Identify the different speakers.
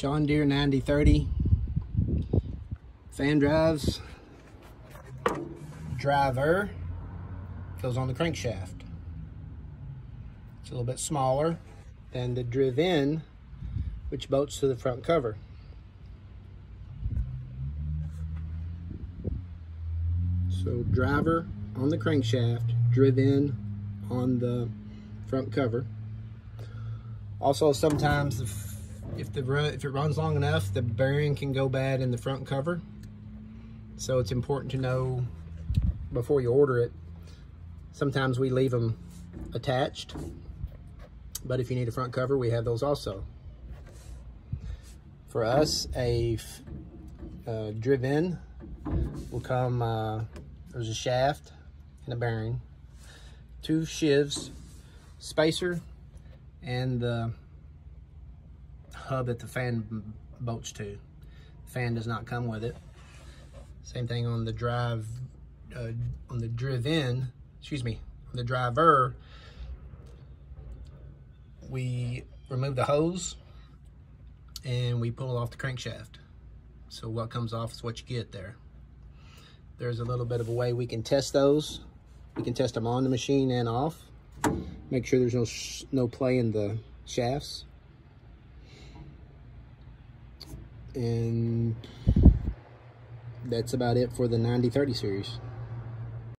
Speaker 1: John Deere 9030 fan drives driver goes on the crankshaft. It's a little bit smaller than the driven which bolts to the front cover. So driver on the crankshaft, driven on the front cover. Also sometimes if if the if it runs long enough, the bearing can go bad in the front cover. So it's important to know before you order it. Sometimes we leave them attached, but if you need a front cover, we have those also. For us, a uh, driven will come, uh, there's a shaft and a bearing, two sheaves, spacer, and the hub that the fan bolts to. Fan does not come with it. Same thing on the drive, uh, on the driven, excuse me, the driver, we remove the hose and we pull off the crankshaft. So what comes off is what you get there. There's a little bit of a way we can test those. We can test them on the machine and off. Make sure there's no no play in the shafts. And that's about it for the 9030 series